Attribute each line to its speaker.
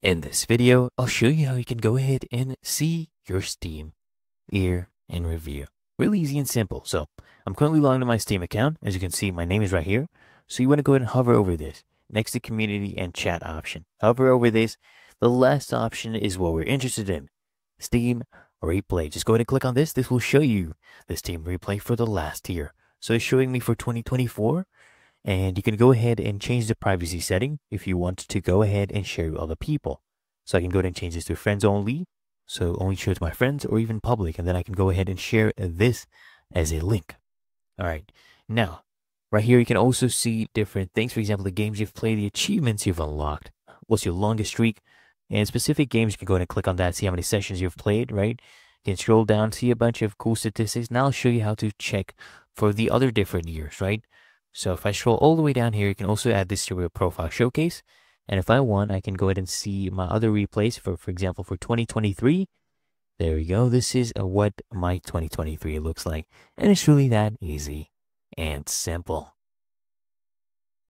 Speaker 1: In this video, I'll show you how you can go ahead and see your Steam year in review. Really easy and simple. So I'm currently logged into my Steam account. As you can see, my name is right here. So you want to go ahead and hover over this next to community and chat option. Hover over this. The last option is what we're interested in. Steam replay. Just go ahead and click on this. This will show you the Steam replay for the last year. So it's showing me for 2024 and you can go ahead and change the privacy setting if you want to go ahead and share with other people. So I can go ahead and change this to friends only. So only show to my friends or even public. And then I can go ahead and share this as a link. All right. Now, right here, you can also see different things. For example, the games you've played, the achievements you've unlocked, what's your longest streak, and specific games. You can go ahead and click on that, see how many sessions you've played, right? You can scroll down, see a bunch of cool statistics. Now I'll show you how to check for the other different years, right? So if I scroll all the way down here, you can also add this to your profile showcase. And if I want, I can go ahead and see my other replays for, for example, for 2023. There we go. This is what my 2023 looks like. And it's really that easy and simple.